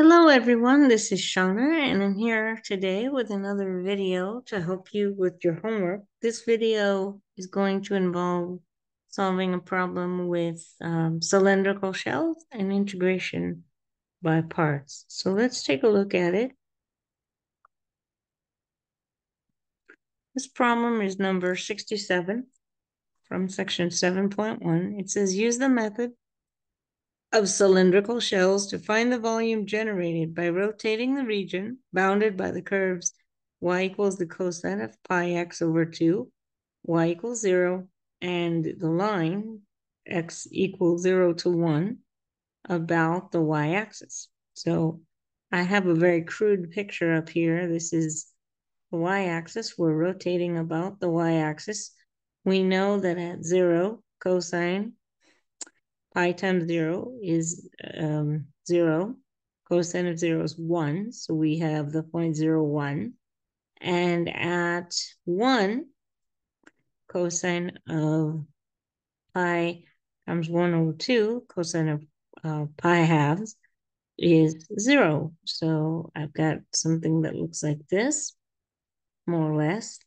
Hello everyone, this is Shauna and I'm here today with another video to help you with your homework. This video is going to involve solving a problem with um, cylindrical shells and integration by parts. So let's take a look at it. This problem is number 67 from section 7.1. It says use the method of cylindrical shells to find the volume generated by rotating the region bounded by the curves y equals the cosine of pi x over 2, y equals 0, and the line x equals 0 to 1 about the y-axis. So I have a very crude picture up here. This is the y-axis. We're rotating about the y-axis. We know that at 0, cosine pi times 0 is um, 0. Cosine of 0 is 1. So we have the point zero one. And at 1, cosine of pi times 1 over 2, cosine of uh, pi halves, is 0. So I've got something that looks like this, more or less.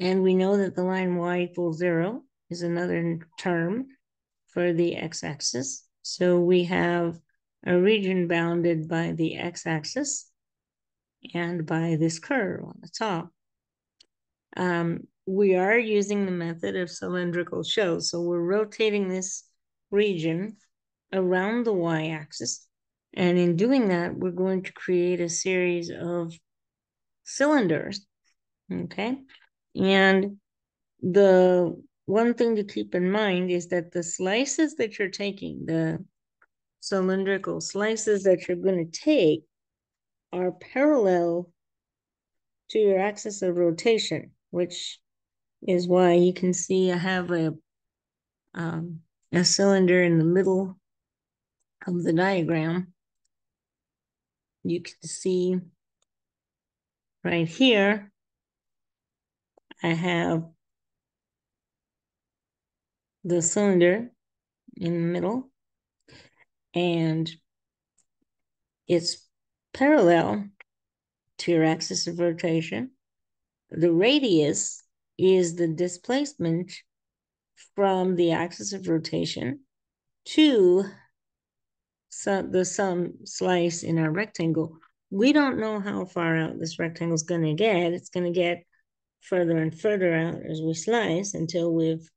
And we know that the line y equals 0 is another term for the x-axis. So we have a region bounded by the x-axis and by this curve on the top. Um, we are using the method of cylindrical shells. So we're rotating this region around the y-axis. And in doing that, we're going to create a series of cylinders, okay? And the one thing to keep in mind is that the slices that you're taking, the cylindrical slices that you're going to take are parallel to your axis of rotation, which is why you can see I have a, um, a cylinder in the middle of the diagram. You can see right here, I have the cylinder in the middle and it's parallel to your axis of rotation. The radius is the displacement from the axis of rotation to the some slice in our rectangle. We don't know how far out this rectangle is going to get. It's going to get further and further out as we slice until we've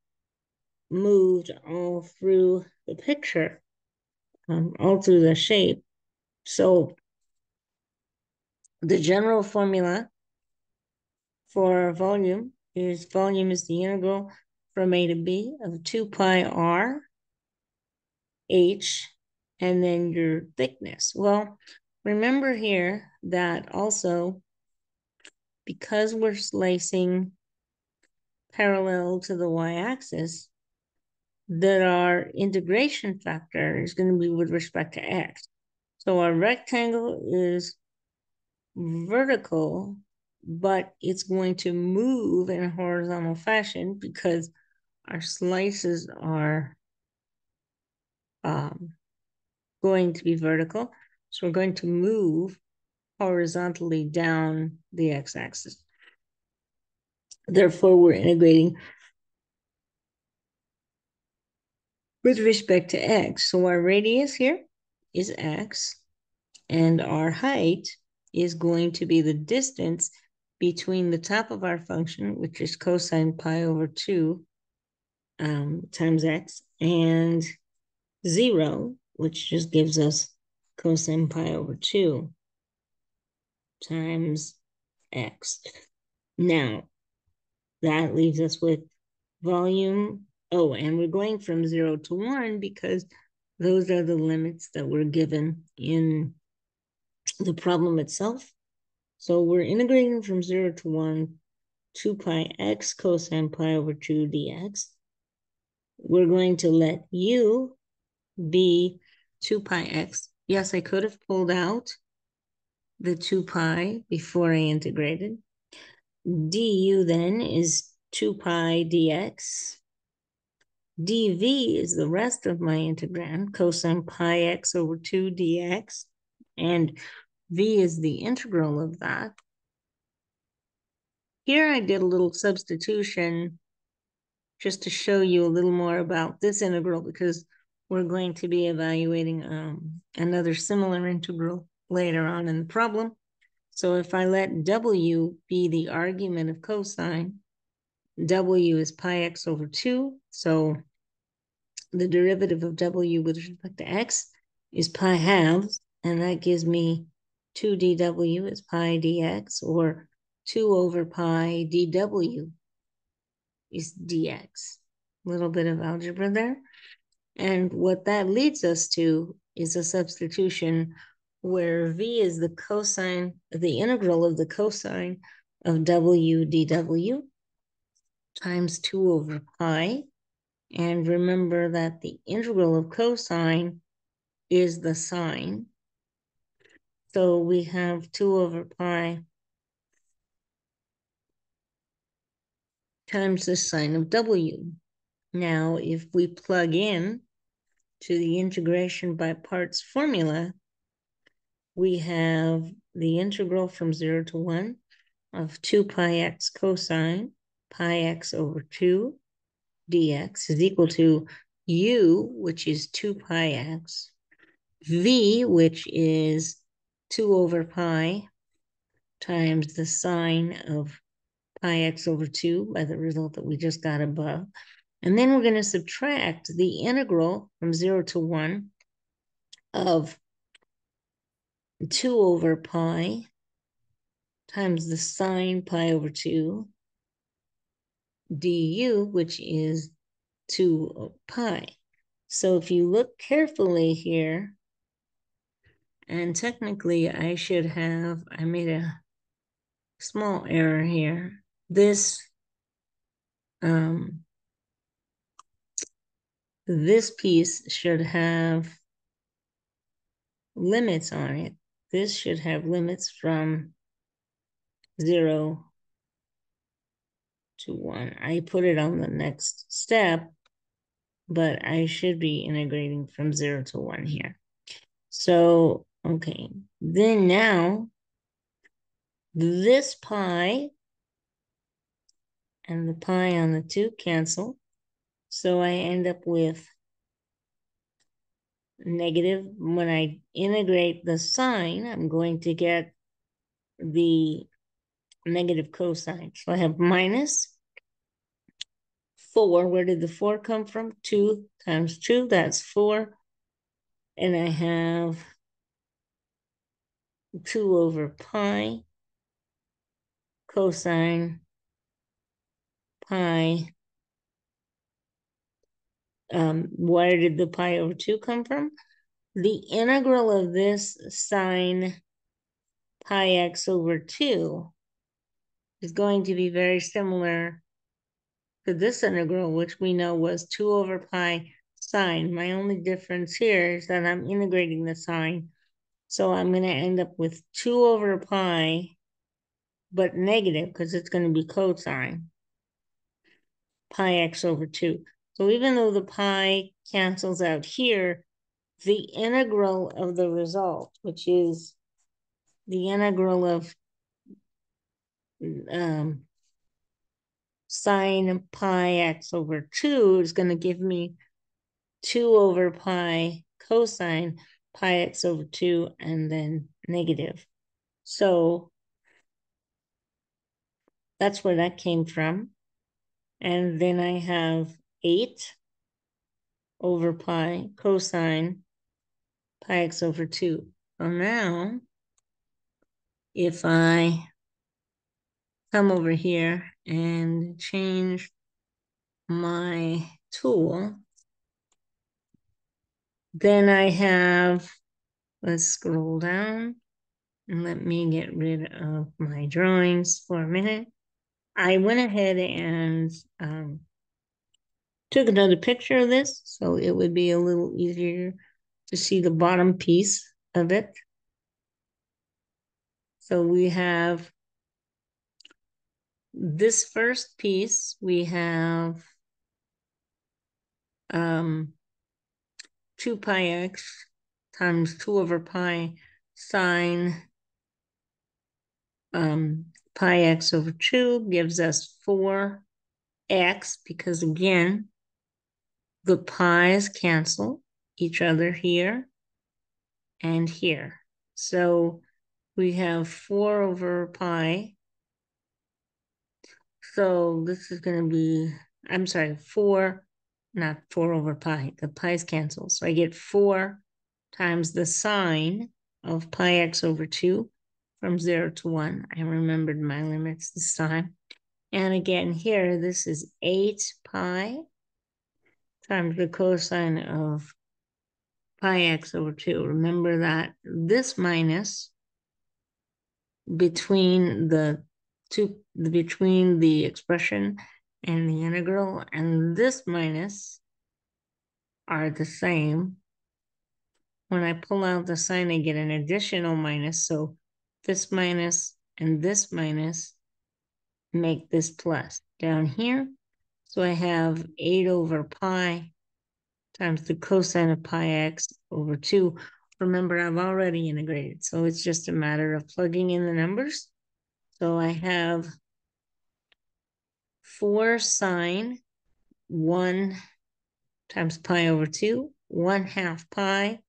moved all through the picture, um, all through the shape. So the general formula for volume is volume is the integral from A to B of 2 pi r h and then your thickness. Well, remember here that also because we're slicing parallel to the y-axis, that our integration factor is going to be with respect to x. So our rectangle is vertical, but it's going to move in a horizontal fashion because our slices are um, going to be vertical. So we're going to move horizontally down the x-axis. Therefore, we're integrating with respect to x. So our radius here is x, and our height is going to be the distance between the top of our function, which is cosine pi over 2 um, times x, and 0, which just gives us cosine pi over 2 times x. Now, that leaves us with volume Oh, and we're going from zero to one because those are the limits that were given in the problem itself. So we're integrating from zero to one, two pi x cosine pi over two dx. We're going to let u be two pi x. Yes, I could have pulled out the two pi before I integrated. du then is two pi dx dv is the rest of my integrand, cosine pi x over 2 dx. and v is the integral of that. Here I did a little substitution just to show you a little more about this integral because we're going to be evaluating um, another similar integral later on in the problem. So if I let w be the argument of cosine, w is pi x over 2. So the derivative of w with respect to x is pi halves, and that gives me 2 dw is pi dx, or 2 over pi dw is dx. A little bit of algebra there. And what that leads us to is a substitution where v is the cosine, the integral of the cosine of w dw times 2 over pi. And remember that the integral of cosine is the sine. So we have 2 over pi times the sine of w. Now, if we plug in to the integration by parts formula, we have the integral from 0 to 1 of 2 pi x cosine pi x over 2 dx is equal to u, which is 2 pi x, v, which is 2 over pi times the sine of pi x over 2 by the result that we just got above. And then we're going to subtract the integral from 0 to 1 of 2 over pi times the sine pi over 2 du, which is 2 pi. So if you look carefully here, and technically I should have, I made a small error here. This, um, this piece should have limits on it. This should have limits from zero to one. I put it on the next step, but I should be integrating from zero to one here. So, okay, then now this pi and the pi on the two cancel. So I end up with negative. When I integrate the sine, I'm going to get the negative cosine. So I have minus 4. Where did the 4 come from? 2 times 2, that's 4. And I have 2 over pi cosine pi. Um, where did the pi over 2 come from? The integral of this sine pi x over 2 is going to be very similar to this integral, which we know was 2 over pi sine. My only difference here is that I'm integrating the sine. So I'm going to end up with 2 over pi, but negative because it's going to be cosine, pi x over 2. So even though the pi cancels out here, the integral of the result, which is the integral of um, sine pi x over 2 is going to give me 2 over pi cosine pi x over 2 and then negative. So that's where that came from. And then I have 8 over pi cosine pi x over 2. So now, if I come over here and change my tool, then I have, let's scroll down and let me get rid of my drawings for a minute. I went ahead and um, took another picture of this so it would be a little easier to see the bottom piece of it. So we have this first piece, we have um, 2 pi x times 2 over pi sine um, pi x over 2 gives us 4x because again, the pi's cancel each other here and here. So we have 4 over pi. So this is going to be, I'm sorry, 4, not 4 over pi. The pi's cancel. So I get 4 times the sine of pi x over 2 from 0 to 1. I remembered my limits this time. And again, here, this is 8 pi times the cosine of pi x over 2. Remember that this minus between the two, between the expression and the integral, and this minus are the same. When I pull out the sign, I get an additional minus. So this minus and this minus make this plus down here. So I have 8 over pi times the cosine of pi x over 2. Remember, I've already integrated, so it's just a matter of plugging in the numbers. So I have 4 sine 1 times pi over 2, 1 half pi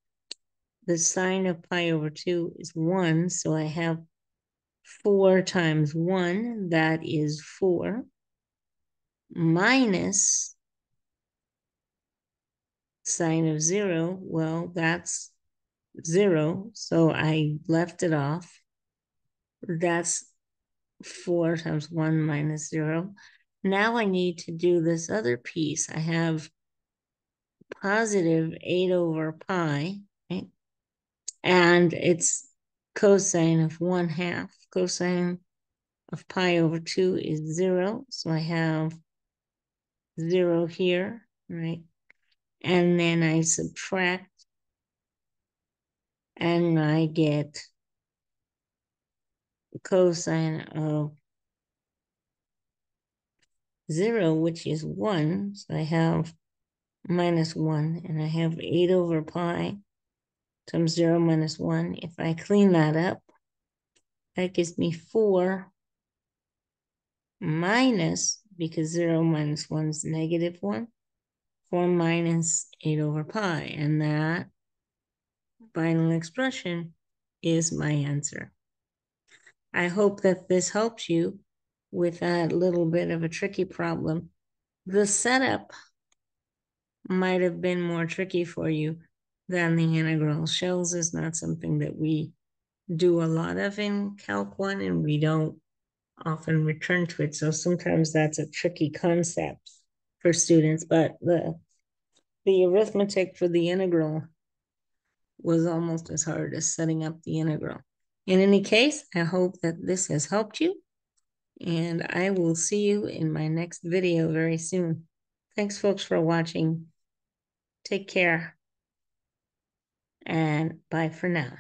the sine of pi over 2 is 1, so I have 4 times 1, that is 4, minus sine of 0, well, that's 0, so I left it off. That's 4 times 1 minus 0. Now I need to do this other piece. I have positive 8 over pi, right? and it's cosine of one half. Cosine of pi over two is zero. So I have zero here, right? And then I subtract and I get cosine of zero, which is one. So I have minus one and I have eight over pi times 0 minus 1. If I clean that up, that gives me 4 minus, because 0 minus 1 is negative 1, 4 minus 8 over pi. And that final expression is my answer. I hope that this helps you with that little bit of a tricky problem. The setup might have been more tricky for you than the integral. Shells is not something that we do a lot of in Calc 1 and we don't often return to it. So sometimes that's a tricky concept for students, but the the arithmetic for the integral was almost as hard as setting up the integral. In any case, I hope that this has helped you and I will see you in my next video very soon. Thanks folks for watching. Take care and bye for now.